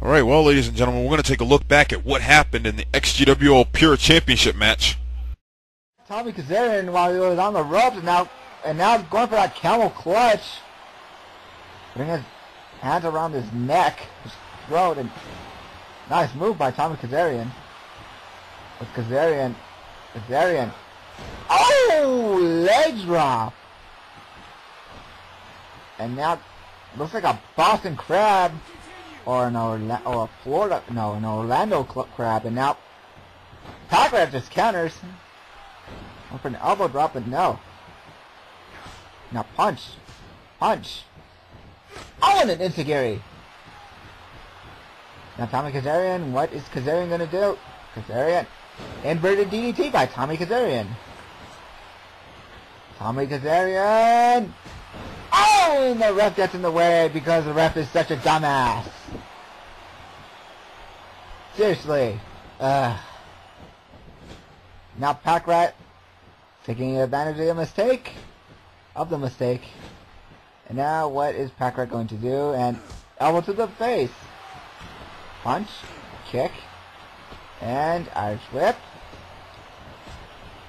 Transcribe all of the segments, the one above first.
All right, well, ladies and gentlemen, we're going to take a look back at what happened in the XGWL Pure Championship match. Tommy Kazarian while he was on the ropes and now and now going for that camel clutch. Putting his hands around his neck, his throat, and nice move by Tommy Kazarian. With Kazarian, Kazarian. Oh, leg drop. And now looks like a Boston Crab or an Orla- or a Florida no an Orlando Crab, and now Pac-Man just counters. Went for an elbow drop, but no. Now punch, punch. Oh, and an Enzuigiri. Now Tommy Kazarian, what is Kazarian gonna do? Kazarian, inverted DDT by Tommy Kazarian. Tommy Kazarian. Oh, and the ref gets in the way because the ref is such a dumbass. Seriously. Uh, now Pack Rat taking advantage of the mistake. Of the mistake. And now what is Pack Rat going to do? And elbow to the face. Punch. Kick. And Irish whip.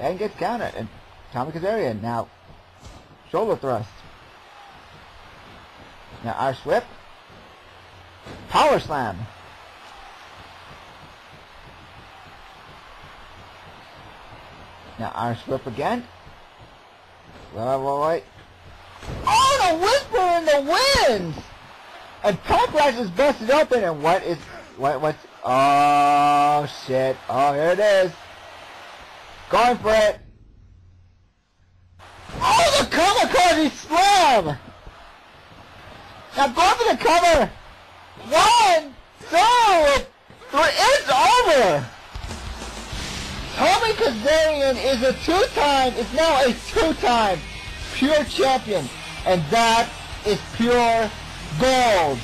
And gets countered. And Tommy Kazarian now shoulder thrust. Now Irish whip. Power slam. Now Irish whip again. Wait, wait, wait. Oh, the whisper in the wind! And Packrat is busted open, and what is, what, what's, oh shit, oh here it is. Going for it. Oh, the kamikaze slam! Now go for the cover! One, two, three, it's over! Tommy Kazarian is a two-time, is now a two-time pure champion, and that is pure gold.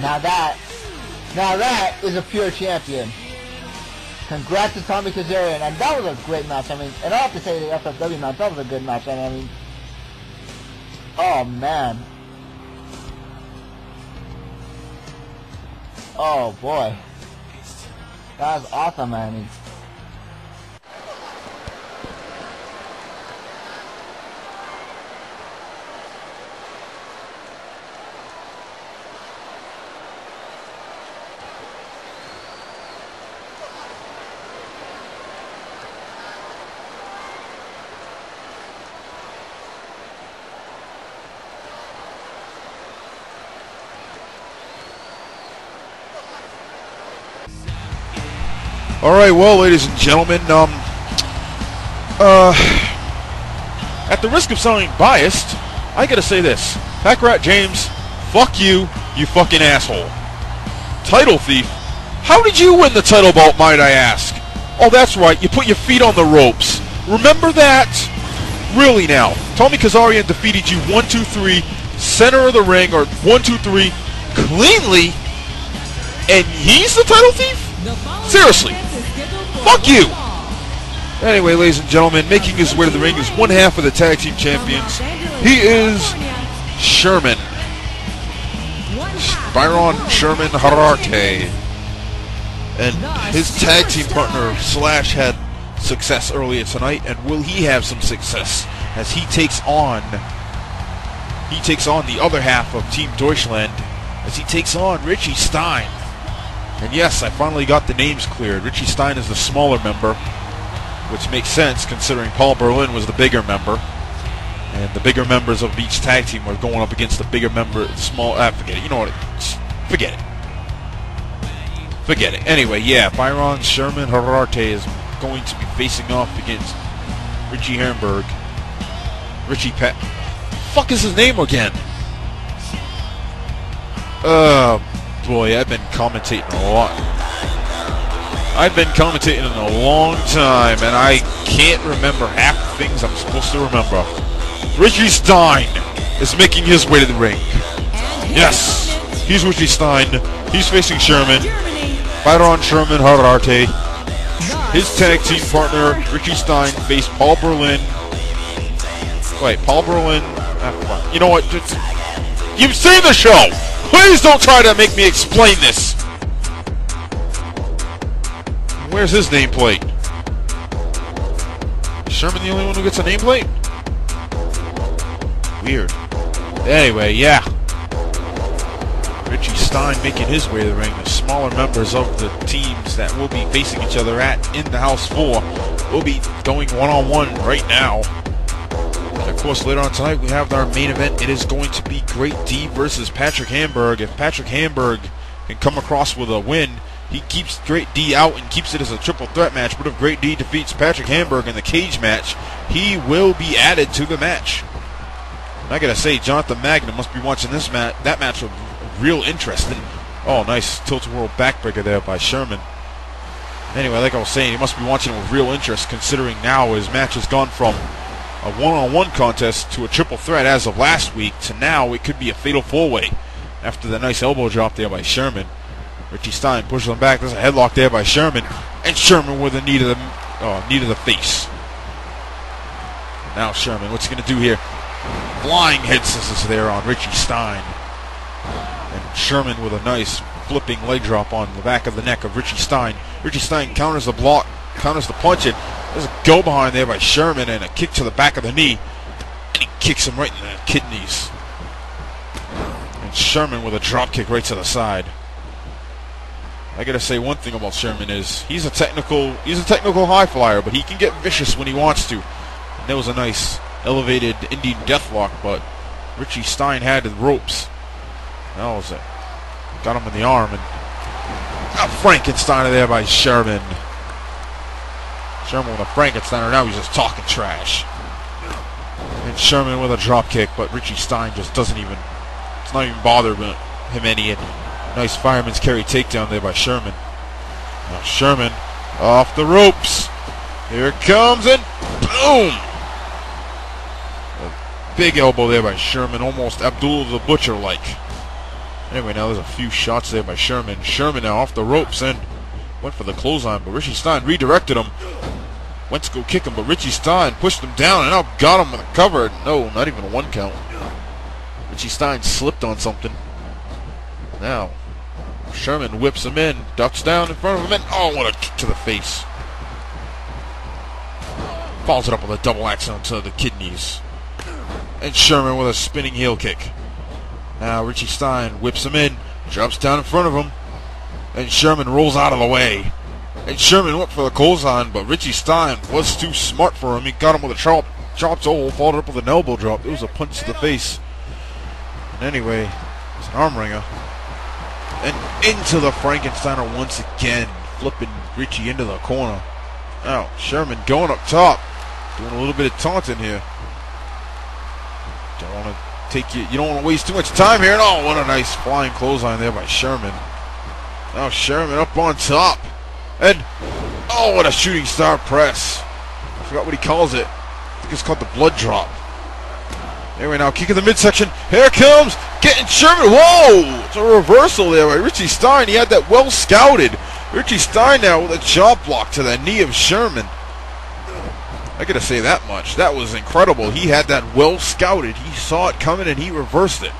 Now that, now that is a pure champion. Congrats to Tommy Kazarian, and that was a great match. I mean, and I have to say the FFW match, that was a good match. And I mean, oh man, oh boy. That was awesome, man. All right, well, ladies and gentlemen, um, uh, at the risk of sounding biased, I gotta say this: Packrat James, fuck you, you fucking asshole. Title thief. How did you win the title belt, might I ask? Oh, that's right, you put your feet on the ropes. Remember that? Really now, Tommy Kazarian defeated you one, two, three, center of the ring, or one, two, three, cleanly, and he's the title thief? Seriously. Fuck you! Anyway, ladies and gentlemen, making his way to the ring is one half of the tag team champions. He is Sherman. Byron Sherman Hararte. And his tag team partner Slash had success earlier tonight, and will he have some success as he takes on he takes on the other half of Team Deutschland as he takes on Richie Stein. And yes, I finally got the names cleared. Richie Stein is the smaller member, which makes sense considering Paul Berlin was the bigger member. And the bigger members of each tag team were going up against the bigger member, the small, ah, forget it. You know what? Forget it. Forget it. Anyway, yeah, Byron Sherman Hararte is going to be facing off against Richie Herrenberg. Richie Pat. Fuck is his name again? Uh, boy, I've been commentating a lot. I've been commentating in a long time, and I can't remember half the things I'm supposed to remember. Richie Stein is making his way to the ring. Yes, he's Richie Stein. He's facing Sherman. Byron Sherman Hararte. His tag team partner, Richie Stein, faced Paul Berlin. Wait, Paul Berlin. Ah. You know what? You've seen the show! Please don't try to make me explain this! Where's his nameplate? Is Sherman the only one who gets a nameplate? Weird. Anyway, yeah. Richie Stein making his way to the ring. The smaller members of the teams that will be facing each other at in the House 4 will be going one-on-one right now. Of course, later on tonight, we have our main event. It is going to be Great D versus Patrick Hamburg. If Patrick Hamburg can come across with a win, he keeps Great D out and keeps it as a triple threat match. But if Great D defeats Patrick Hamburg in the cage match, he will be added to the match. And I gotta say, Jonathan Magnum must be watching this match, that match with real interest. And, oh, nice tilt-a-whirl backbreaker there by Sherman. Anyway, like I was saying, he must be watching it with real interest, considering now his match has gone from a one-on-one contest to a triple threat as of last week to now it could be a fatal four-way after the nice elbow drop there by Sherman. Richie Stein pushes him back. There's a headlock there by Sherman, and Sherman with a knee to the oh, knee to the face. Now Sherman, what's he gonna do here? Flying head scissors there on Richie Stein. And Sherman with a nice flipping leg drop on the back of the neck of Richie Stein. Richie Stein counters the block, counters the punch, and there's a go behind there by Sherman and a kick to the back of the knee. And he kicks him right in the kidneys. And Sherman with a drop kick right to the side. I gotta say one thing about Sherman is he's a technical he's a technical high flyer, but he can get vicious when he wants to. And there was a nice elevated Indian deathlock, but Richie Stein had the ropes. That was it. Got him in the arm and a Frankensteiner there by Sherman. Sherman with a Frankensteiner. Now he's just talking trash. And Sherman with a drop kick, but Richie Stein just doesn't even. It's not even bothering him any. And nice fireman's carry takedown there by Sherman. Now Sherman off the ropes. Here it comes and boom! A big elbow there by Sherman, almost Abdul the Butcher like. Anyway, now there's a few shots there by Sherman. Sherman now off the ropes and went for the clothesline, but Richie Stein redirected him. Went to go kick him, but Richie Stein pushed him down and now got him with a cover. No, not even a one count. Richie Stein slipped on something. Now, Sherman whips him in, ducks down in front of him, and oh, what a kick to the face. Follows it up with a double axe onto the kidneys. And Sherman with a spinning heel kick. Now Richie Stein whips him in, drops down in front of him, and Sherman rolls out of the way. And Sherman went for the clothesline, but Richie Stein was too smart for him. He got him with a chop, chop toe, followed up with an elbow drop. It was a punch to the face. And anyway, it's an arm wringer. And into the Frankensteiner once again, flipping Richie into the corner. Now, Sherman going up top, doing a little bit of taunting here. Don't want to take you. You don't want to waste too much time here. And oh, what a nice flying clothesline there by Sherman. Now Sherman up on top, and oh, what a shooting star press. I forgot what he calls it. I think it's called the blood drop. Anyway, now kick in the midsection. Here comes getting Sherman. Whoa! It's a reversal there by Richie Stein. He had that well scouted. Richie Stein now with a chop block to the knee of Sherman. I gotta say that much. That was incredible. He had that well scouted. He saw it coming and he reversed it.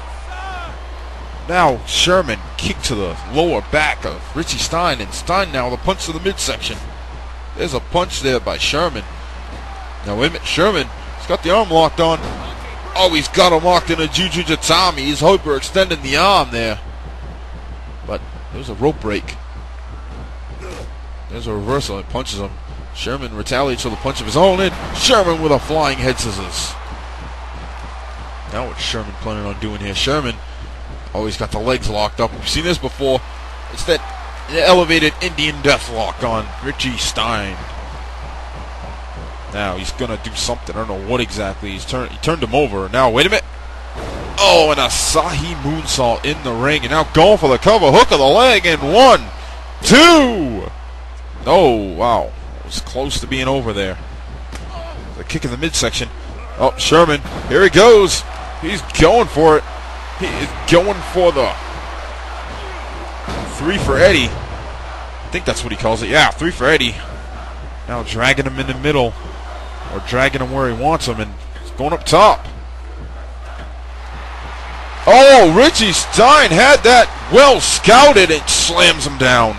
Now Sherman kick to the lower back of Richie Stein, and Stein now the punch to the midsection. There's a punch there by Sherman. Now wait a minute, Sherman. He's got the arm locked on. Oh, he's got him locked in a Juji Gatame. He's hyperextending the arm there. But there's a rope break. There's a reversal. It punches him. Sherman retaliates with a punch of his own, and Sherman with a flying head scissors. Now what's Sherman planning on doing here? Sherman Oh, always got the legs locked up. We've seen this before. It's that elevated Indian death lock on Richie Stein. Now he's gonna do something. I don't know what exactly. He's turned. He turned him over. Now wait a minute. Oh, and a Sahi moonsault in the ring, and now going for the cover hook of the leg, and one, two. Oh wow, it was close to being over there. The kick in the midsection. Oh, Sherman, here he goes. He's going for it. He is going for the three for Eddie. I think that's what he calls it. Yeah, three for Eddie. Now dragging him in the middle or dragging him where he wants him, and going up top. Oh, Richie Stein had that well scouted and slams him down.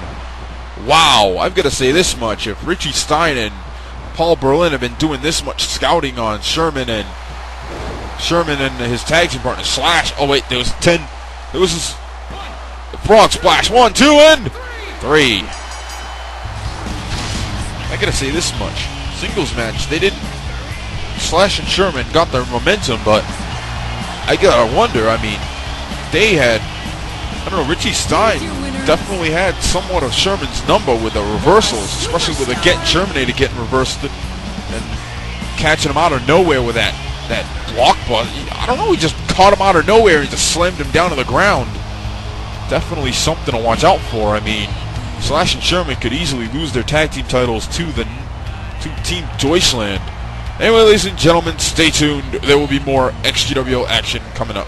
Wow, I've got to say this much. If Richie Stein and Paul Berlin have been doing this much scouting on Sherman and Sherman and his tag team partner Slash. Oh wait, there was ten. There was this frog splash. One, two, and three. I gotta say this much. Singles match, they didn't. Slash and Sherman got their momentum, but I gotta wonder. I mean, they had. I don't know. Richie Stein definitely had somewhat of Sherman's number with the reversals, especially with the getting Shermanator getting reversed and catching him out of nowhere with that that block bust. I don't know. He just caught him out of nowhere and just slammed him down to the ground. Definitely something to watch out for. I mean, Slash and Sherman could easily lose their tag team titles to the to Team Deutschland. Anyway, ladies and gentlemen, stay tuned. There will be more XGWL action coming up.